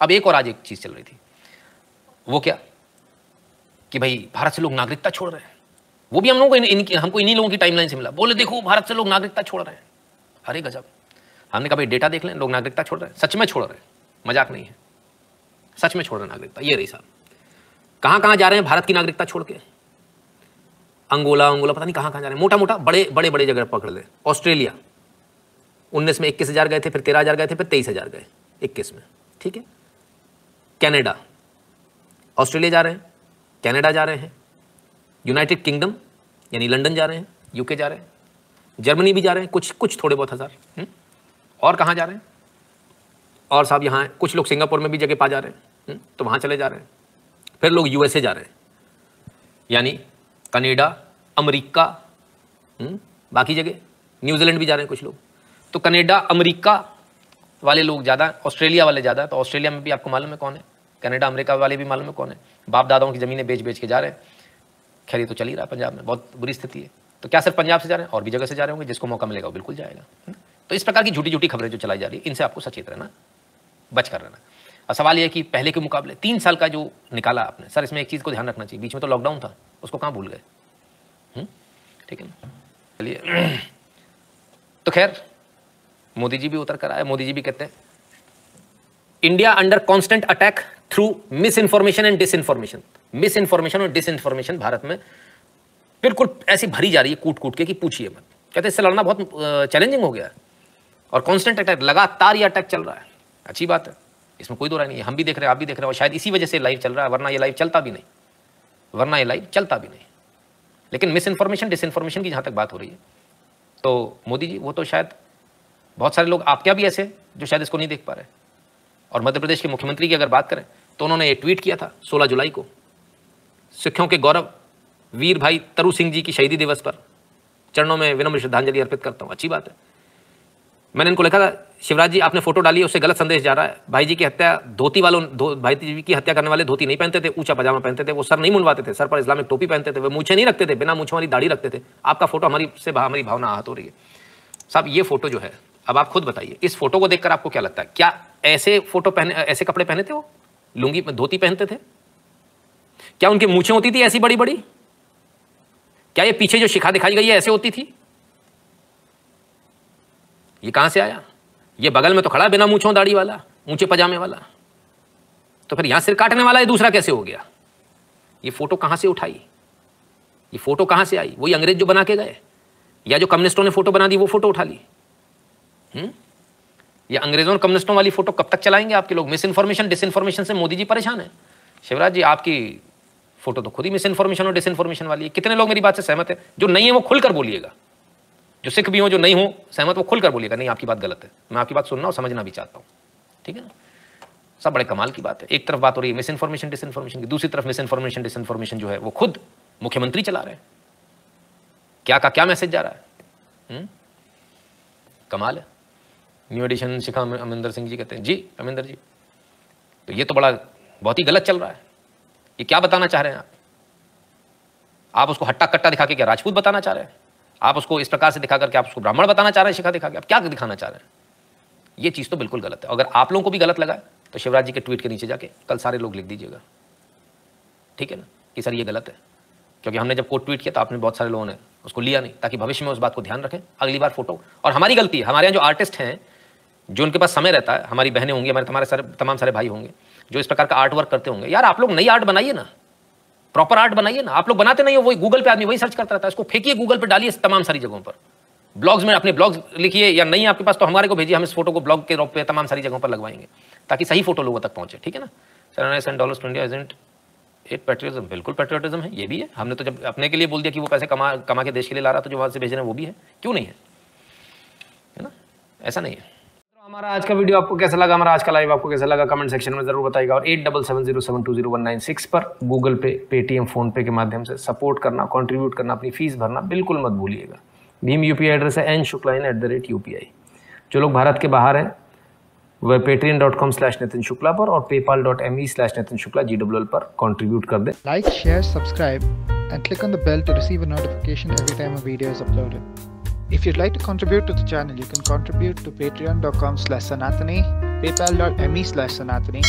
अब एक और आज एक चीज़ चल रही थी। वो क्या? कि भाई भारत से लोग नागरिकता छोड़ रहे हैं। वो भी हम लोगों को इन, इन, हमको इन्हीं लोगों की टाइमलाइन से मिला। बोले देखो भारत से लोग नागरिकता छोड़ रहे हैं। अरे गजब। हमने कहा भाई डेटा देख लें लोग नागरिकता छोड़ रहे हैं। सच में छोड़ रहे हैं। मज़ाक नहीं है। सच में छोड़ रहे नागरिकता। ये रही साहब कहाँ कहाँ जा रहे हैं भारत की नागरिकता छोड़ के? अंगोला अंगोला पता नहीं कहाँ कहाँ जा रहे हैं। मोटा मोटा बड़े बड़े बड़े जगह पकड़ ले। ऑस्ट्रेलिया। उन्नीस में इक्कीस हज़ार गए थे फिर तेरह हज़ार गए थे फिर तेईस हज़ार गए। इक्कीस में। ठीक है? कनाडा ऑस्ट्रेलिया जा रहे हैं कनाडा जा रहे हैं यूनाइटेड किंगडम यानी लंदन जा रहे हैं यूके जा रहे हैं जर्मनी भी जा रहे हैं कुछ कुछ थोड़े बहुत हज़ार हम्म? और कहाँ जा रहे हैं और साहब यहाँ कुछ लोग सिंगापुर में भी जगह पा जा रहे हैं हम्म? तो वहाँ चले जा रहे हैं फिर लोग यूएसए जा रहे हैं यानी कनेडा अमेरिका हम्म? बाकी जगह न्यूजीलैंड भी जा रहे हैं कुछ लोग तो कनेडा अमेरिका वाले लोग ज़्यादा ऑस्ट्रेलिया वाले ज़्यादा तो ऑस्ट्रेलिया में भी आपको मालूम है कौन है कनाडा, अमेरिका वाले भी मालूम है कौन है? बाप दादाओं की ज़मीनें बेच बेच के जा रहे हैं। खैर, ये तो चल ही रहा है पंजाब में। बहुत बुरी स्थिति है। तो क्या सिर्फ़ पंजाब से जा रहे हैं? और भी जगह से जा रहे होंगे, जिसको मौका मिलेगा वो बिल्कुल जाएगा। तो इस प्रकार की झूठी झूठी खबरें जो चलाई जा रही है, इनसे आपको सचेत रहना बच कर रहना। और सवाल यह कि पहले के मुकाबले, तीन साल का जो निकाला आपने, सर, इसमें एक चीज़ को ध्यान रखना चाहिए। बीच में तो लॉकडाउन था, उसको कहाँ भूल गए? ठीक है ना? चलिए। तो खैर, मोदी जी भी उतर कर आए। मोदी जी भी कहते हैं, India under constant attack through misinformation and disinformation misinformation और डिस इंफॉर्मेशन भारत में बिल्कुल ऐसी भरी जा रही है कूट कूट के कि पूछिए मत। कहते इससे लड़ना बहुत चैलेंजिंग हो गया है। और कॉन्स्टेंट अटैक लगातार ये अटैक चल रहा है। अच्छी बात है। इसमें कोई दो राय नहीं है। हम भी देख रहे हैं, आप भी देख रहे हो शायद इसी वजह से लाइव चल रहा है, वरना ये लाइव चलता भी नहीं। वरना ये लाइव चलता भी नहीं। लेकिन मिस इन्फॉर्मेशन डिसइन्फॉर्मेशन की जहाँ तक बात हो रही है तो मोदी जी, वो तो शायद बहुत सारे लोग आप क्या भी ऐसे जो शायद इसको नहीं देख पा रहे और मध्य प्रदेश के मुख्यमंत्री की अगर बात करें तो उन्होंने एक ट्वीट किया था 16 जुलाई को। सिखों के गौरव वीर भाई तरु सिंह जी की शहीदी दिवस पर। चरणों में विनम्र श्रद्धांजलि अर्पित करता हूँ। अच्छी बात है। मैंने इनको लिखा था शिवराज जी आपने फ़ोटो डाली है उससे गलत संदेश जा रहा है। भाई जी की हत्या धोती वालों धो, भाई जी की हत्या करने वाले धोती नहीं पहनते थे ऊँचा पजामा पहनते थे वो सर नहीं मुंडवाते थे सर पर इस्लामिक टोपी पहनते थे वो मूछे नहीं रखते थे बिना मूछों वाली दाढ़ी रखते थे। आपका फ़ोटो हमारी से हमारी भावना आहत हो रही है। साहब ये फ़ोटो जो है अब आप खुद बताइए इस फ़ोटो को देखकर आपको क्या लगता है? क्या ऐसे फ़ोटो पहने ऐसे कपड़े पहने थे वो लुंगी धोती पहनते थे। क्या उनकी मूछें होती थी ऐसी बड़ी बड़ी क्या ये पीछे जो शिखा दिखाई गई है, ऐसे होती थी? ये कहाँ से आया? ये बगल में तो खड़ा बिना मूछों दाढ़ी वाला, ऊँचे पजामे वाला। तो फिर यहाँ सिर काटने वाला ये दूसरा कैसे हो गया? ये फ़ोटो कहाँ से उठाई? ये फ़ोटो कहाँ से आई? वही अंग्रेज़ जो बना के गए? या जो कम्युनिस्टों ने फ़ोटो बना दी, वो फ़ोटो उठा ली? हम्म? ये अंग्रेज़ों और कम्युनिस्टों वाली फ़ोटो कब तक चलाएँगे आपके लोग? मिस इन्फॉर्मेशन डिसइन्फॉर्मेशन से मोदी जी परेशान है। शिवराज जी, आपकी फ़ोटो तो खुद ही मिस इन्फॉर्मेशन और डिसइन्फॉर्मेशन वाली है। कितने लोग मेरी बात से सहमत है? जो नहीं है, वो खुलकर बोलिएगा। जो सिख भी हो, जो नहीं हो, सहमत, वो खुलकर बोलिएगा। नहीं, आपकी बात गलत है। मैं आपकी बात सुनना और समझना भी चाहता हूँ। ठीक है? ना सब बड़े कमाल की बात है। एक तरफ़ बात हो रही है मिस इन्फॉर्मेशन डिसइन्फॉर्मेशन की। दूसरी तरफ़ मिस इन्फॉर्मेशन डिसइन्फॉर्मेशन जो है, वो खुद मुख्यमंत्री चला रहे हैं। क्या का क्या मैसेज जा रहा है हुँ? हम्म? कमाल है। न्यू एडिशन शिखा अमिंदर सिंह जी कहते हैं, जी अमिंदर जी तो ये तो बड़ा, बहुत ही गलत चल रहा है। ये क्या बताना चाह रहे हैं आप? आप उसको हट्टा कट्टा दिखा के क्या राजपूत बताना चाह रहे हैं? आप उसको इस प्रकार से दिखा करके आप उसको ब्राह्मण बताना चाह रहे हैं, शिखा दिखा के? आप क्या दिखाना चाह रहे हैं? ये चीज़ तो बिल्कुल गलत है। अगर आप लोगों को भी गलत लगा तो शिवराज जी के ट्वीट के नीचे जाके कल सारे लोग लिख दीजिएगा। ठीक है ना? कि सर, ये गलत है। क्योंकि हमने जब कोर्ट ट्वीट किया तो आपने बहुत सारे लोगों ने उसको लिया नहीं, ताकि भविष्य में उस बात को ध्यान रखें। अगली बार फ़ोटो। और हमारी गलती है, हमारे यहाँ जो आर्टिस्ट हैं जो उनके पास समय रहता है, हमारी बहनें होंगी, हमारे तुम्हारे सारे, तमाम सारे भाई होंगे, जो इस प्रकार का आर्ट वर्क करते होंगे। यार, आप लोग नई आर्ट बनाइए ना। प्रॉपर आर्ट बनाइए ना। आप लोग बनाते नहीं हो, वही गूगल पे आदमी वही सर्च करता रहता है। इसको फेंकिए गूगल पे, डालिए तमाम सारी जगहों पर। ब्लॉग्स में, अपने ब्लॉग्स लिखिए, या नहीं आपके पास तो हमारे को भेजिए, हम इस फ़ोटो को ब्लॉग के रूप पे तमाम सारी जगहों पर लगवाएँगे, ताकि सही फ़ोटो लोगों तक पहुँचे, ठीक है ना? Seven dollar to India agent एक पेट्रियटिज्म बिल्कुल पेट्रियटिज्म है, ये भी है। हमने तो जब अपने के लिए बोल दिया कि वो पैसे कमा कमा के देश के लिए ला रहा था जो वहाँ से भेज रहे हैं, वो भी है। क्यों नहीं है ना? ऐसा नहीं है। हमारा आज का वीडियो आपको कैसा लगा, हमारा आज का लाइव आपको कैसा लगा कमेंट सेक्शन में ज़रूर बताइएगा और eight double seven zero seven two zero one nine six पर Google Pay Paytm PhonePe के माध्यम से सपोर्ट करना कंट्रीब्यूट करना, अपनी फ़ीस भरना बिल्कुल मत भूलिएगा। भीम यूपीआई एड्रेस है एन शुक्ला इन जो लोग भारत के बाहर हैं, वह Paytm dot com slash Nitin Shukla पर और PayPal dot M E slash Nitin Shukla G W L पर कॉन्ट्रीब्यूट कर दें। Like share subscribe and click on the bell to receive notification every time a video is uploaded If you'd like to contribute to the channel, you can contribute to patreon.com slash sanathani paypal.me slash sanatani